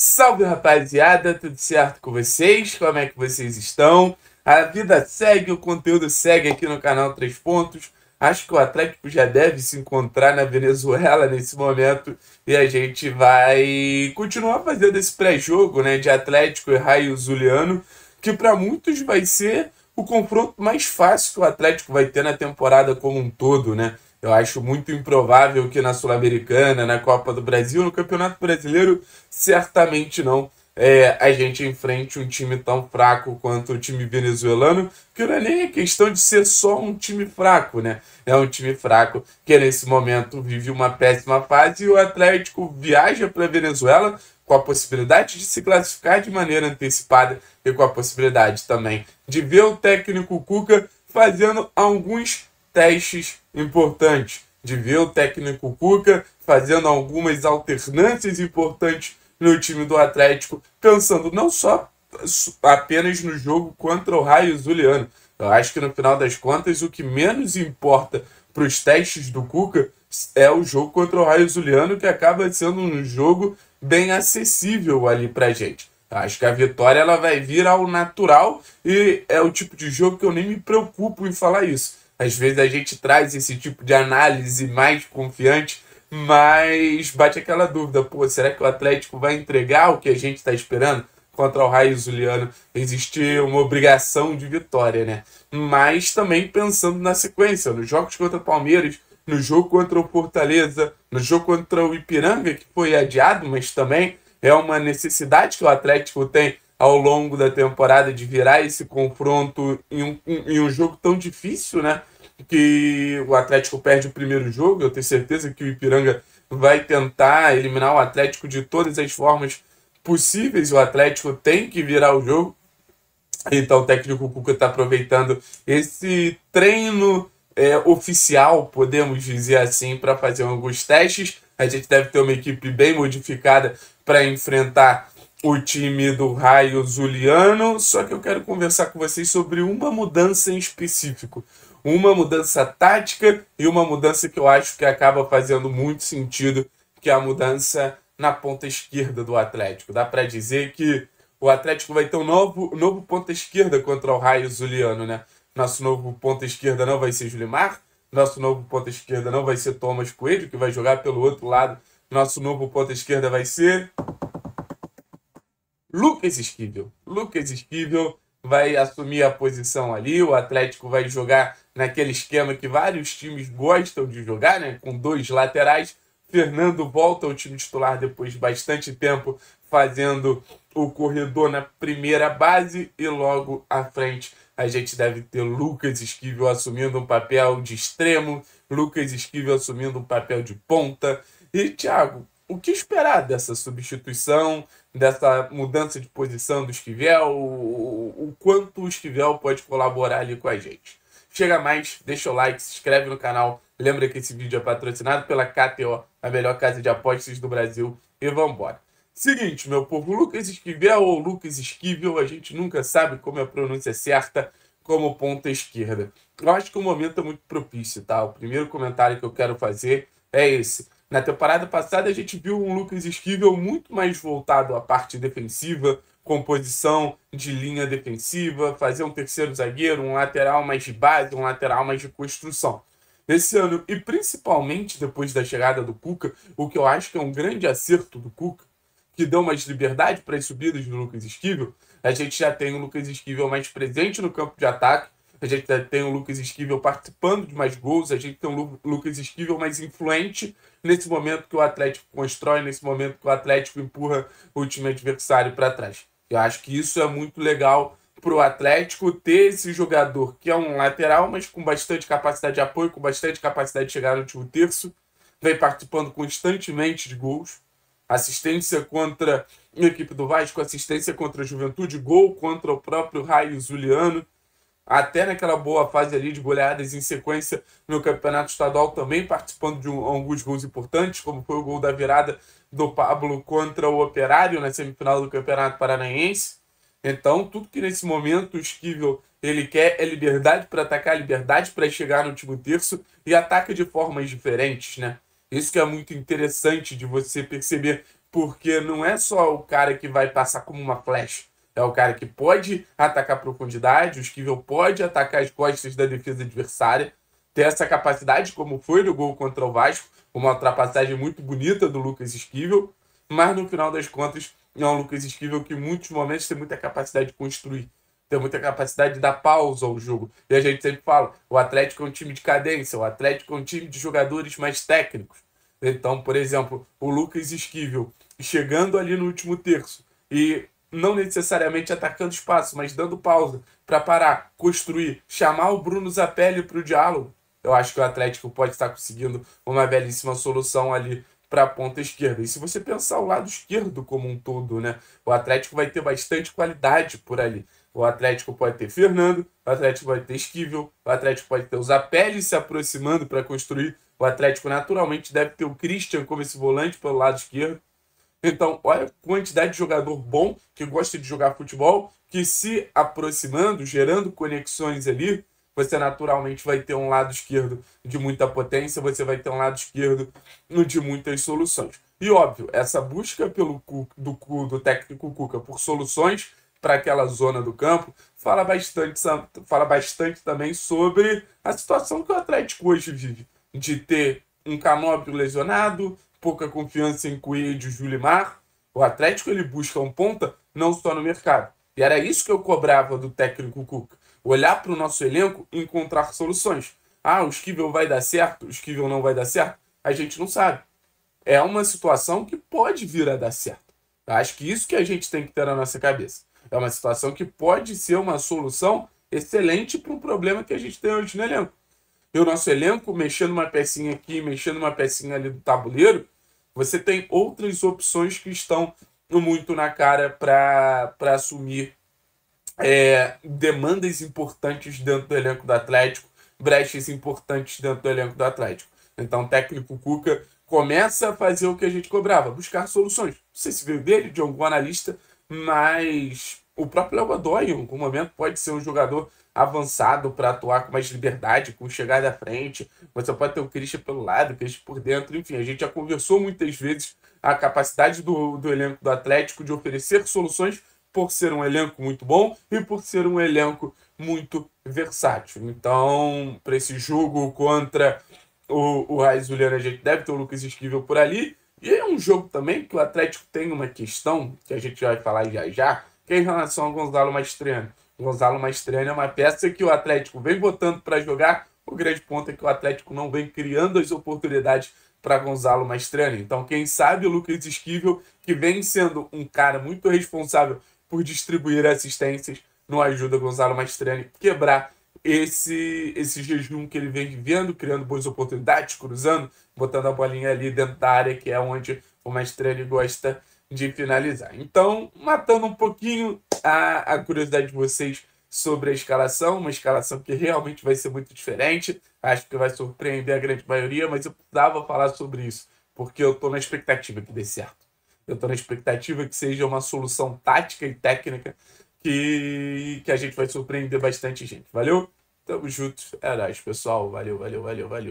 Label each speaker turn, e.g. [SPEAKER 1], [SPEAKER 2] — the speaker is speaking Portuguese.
[SPEAKER 1] Salve rapaziada, tudo certo com vocês? Como é que vocês estão? A vida segue, o conteúdo segue aqui no canal 3 Pontos. Acho que o Atlético já deve se encontrar na Venezuela nesse momento e a gente vai continuar fazendo esse pré-jogo né, de Atlético e Raio Zuliano, que para muitos vai ser o confronto mais fácil que o Atlético vai ter na temporada como um todo, né? Eu acho muito improvável que na Sul-Americana, na Copa do Brasil, no Campeonato Brasileiro, certamente não. É, a gente enfrente um time tão fraco quanto o time venezuelano, que não é nem questão de ser só um time fraco, né? É um time fraco que nesse momento vive uma péssima fase e o Atlético viaja para a Venezuela com a possibilidade de se classificar de maneira antecipada e com a possibilidade também de ver o técnico Cuca fazendo alguns testes importantes, de ver o técnico Cuca fazendo algumas alternâncias importantes no time do Atlético, pensando não só apenas no jogo contra o Raio Zuliano. Eu acho que no final das contas o que menos importa para os testes do Cuca é o jogo contra o Raio Zuliano, que acaba sendo um jogo bem acessível ali para gente. Acho que a vitória ela vai vir ao natural e é o tipo de jogo que eu nem me preocupo em falar isso. Às vezes a gente traz esse tipo de análise mais confiante, mas bate aquela dúvida: pô, será que o Atlético vai entregar o que a gente está esperando? Contra o Raio Zuliano existir uma obrigação de vitória, né? Mas também pensando na sequência, nos jogos contra o Palmeiras, no jogo contra o Fortaleza, no jogo contra o Ipiranga, que foi adiado, mas também é uma necessidade que o Atlético tem ao longo da temporada de virar esse confronto em um, em um jogo tão difícil, né? Que o Atlético perde o primeiro jogo. Eu tenho certeza que o Ipiranga vai tentar eliminar o Atlético de todas as formas possíveis. O Atlético tem que virar o jogo. Então o técnico Cuca está aproveitando esse treino é, oficial, podemos dizer assim, para fazer alguns testes. A gente deve ter uma equipe bem modificada para enfrentar o time do Raio Zuliano, só que eu quero conversar com vocês sobre uma mudança em específico. Uma mudança tática e uma mudança que eu acho que acaba fazendo muito sentido, que é a mudança na ponta esquerda do Atlético. Dá para dizer que o Atlético vai ter um novo, novo ponta esquerda contra o Raio Zuliano, né? Nosso novo ponta esquerda não vai ser Julimar, nosso novo ponta esquerda não vai ser Thomas Coelho, que vai jogar pelo outro lado. Nosso novo ponta esquerda vai ser Lucas Esquivel. Lucas Esquivel vai assumir a posição ali. O Atlético vai jogar naquele esquema que vários times gostam de jogar, né? Com dois laterais. Fernando volta ao time titular depois de bastante tempo fazendo o corredor na primeira base e logo à frente a gente deve ter Lucas Esquivel assumindo um papel de extremo, Lucas Esquivel assumindo um papel de ponta. E Thiago, o que esperar dessa substituição, dessa mudança de posição do Esquivel, o, o quanto o Esquivel pode colaborar ali com a gente. Chega mais, deixa o like, se inscreve no canal. Lembra que esse vídeo é patrocinado pela KTO, a melhor casa de apostas do Brasil. E vambora. Seguinte, meu povo, Lucas Esquivel ou Lucas Esquivel, a gente nunca sabe como é a pronúncia certa, como ponta esquerda. Eu acho que o momento é muito propício, tá? O primeiro comentário que eu quero fazer é esse. Na temporada passada, a gente viu um Lucas Esquivel muito mais voltado à parte defensiva, composição de linha defensiva, fazer um terceiro zagueiro, um lateral mais de base, um lateral mais de construção. Esse ano, e principalmente depois da chegada do Cuca, o que eu acho que é um grande acerto do Cuca, que deu mais liberdade para as subidas do Lucas Esquivel, a gente já tem o Lucas Esquivel mais presente no campo de ataque, a gente tem o Lucas Esquivel participando de mais gols, a gente tem o Lucas Esquivel mais influente nesse momento que o Atlético constrói, nesse momento que o Atlético empurra o time adversário para trás. Eu acho que isso é muito legal para o Atlético ter esse jogador que é um lateral, mas com bastante capacidade de apoio, com bastante capacidade de chegar no último terço, vem participando constantemente de gols. Assistência contra a equipe do Vasco, assistência contra a Juventude, gol contra o próprio Raio Zuliano até naquela boa fase ali de goleadas em sequência no Campeonato Estadual, também participando de um, alguns gols importantes, como foi o gol da virada do Pablo contra o Operário na semifinal do Campeonato Paranaense. Então, tudo que nesse momento o Esquivel ele quer é liberdade para atacar, liberdade para chegar no último terço e ataca de formas diferentes, né? Isso que é muito interessante de você perceber porque não é só o cara que vai passar como uma flecha. É o cara que pode atacar profundidade, o Esquivel pode atacar as costas da defesa adversária, ter essa capacidade, como foi no gol contra o Vasco, uma ultrapassagem muito bonita do Lucas Esquivel, mas no final das contas é um Lucas Esquivel que em muitos momentos tem muita capacidade de construir, tem muita capacidade de dar pausa ao jogo. E a gente sempre fala, o Atlético é um time de cadência, o Atlético é um time de jogadores mais técnicos. Então, por exemplo, o Lucas Esquivel chegando ali no último terço e não necessariamente atacando espaço, mas dando pausa para parar, construir, chamar o Bruno Zapelli para o diálogo. Eu acho que o Atlético pode estar conseguindo uma belíssima solução ali para a ponta esquerda. E se você pensar o lado esquerdo como um todo, né? O Atlético vai ter bastante qualidade por ali. O Atlético pode ter Fernando, o Atlético pode ter Esquivel, o Atlético pode ter o Zapelli se aproximando para construir. O Atlético naturalmente deve ter o Christian como esse volante pelo lado esquerdo. Então, olha a quantidade de jogador bom que gosta de jogar futebol, que se aproximando, gerando conexões ali, você naturalmente vai ter um lado esquerdo de muita potência, você vai ter um lado esquerdo de muitas soluções. E óbvio, essa busca pelo do, do técnico Cuca por soluções para aquela zona do campo fala bastante, fala bastante também sobre a situação que o Atlético hoje vive, de ter um Canóbio lesionado, pouca confiança em Coelho e Julimar. O Atlético ele busca um ponta não só no mercado. E era isso que eu cobrava do técnico Cuca olhar para o nosso elenco e encontrar soluções. Ah, o Esquivel vai dar certo, o Esquivel não vai dar certo? A gente não sabe. É uma situação que pode vir a dar certo. Acho que isso que a gente tem que ter na nossa cabeça. É uma situação que pode ser uma solução excelente para o problema que a gente tem hoje no elenco. O nosso elenco, mexendo uma pecinha aqui, mexendo uma pecinha ali do tabuleiro, você tem outras opções que estão muito na cara para assumir é, demandas importantes dentro do elenco do Atlético, brechas importantes dentro do elenco do Atlético. Então, o técnico Cuca começa a fazer o que a gente cobrava, buscar soluções. Não sei se veio dele, de algum analista, mas o próprio Léo Godoy, em algum momento, pode ser um jogador avançado para atuar com mais liberdade, com chegada à frente. Você pode ter o Christian pelo lado, o Christian por dentro. Enfim, a gente já conversou muitas vezes a capacidade do, do elenco do Atlético de oferecer soluções por ser um elenco muito bom e por ser um elenco muito versátil. Então, para esse jogo contra o, o Raiz Juliano, a gente deve ter o Lucas Esquivel por ali. E é um jogo também que o Atlético tem uma questão, que a gente vai falar já já, em relação ao Gonzalo Mastriano. O Gonzalo Mastriano é uma peça que o Atlético vem botando para jogar. O grande ponto é que o Atlético não vem criando as oportunidades para Gonzalo Mastriani. Então, quem sabe o Lucas Esquivel, que vem sendo um cara muito responsável por distribuir assistências, não ajuda Gonzalo Mastrani quebrar esse, esse jejum que ele vem vivendo, criando boas oportunidades, cruzando, botando a bolinha ali dentro da área, que é onde o Mastrani gosta de finalizar. Então, matando um pouquinho a, a curiosidade de vocês sobre a escalação, uma escalação que realmente vai ser muito diferente, acho que vai surpreender a grande maioria, mas eu precisava falar sobre isso, porque eu estou na expectativa que dê certo. Eu estou na expectativa que seja uma solução tática e técnica que, que a gente vai surpreender bastante gente. Valeu? Tamo junto. É nóis, pessoal. Valeu, valeu, valeu, valeu.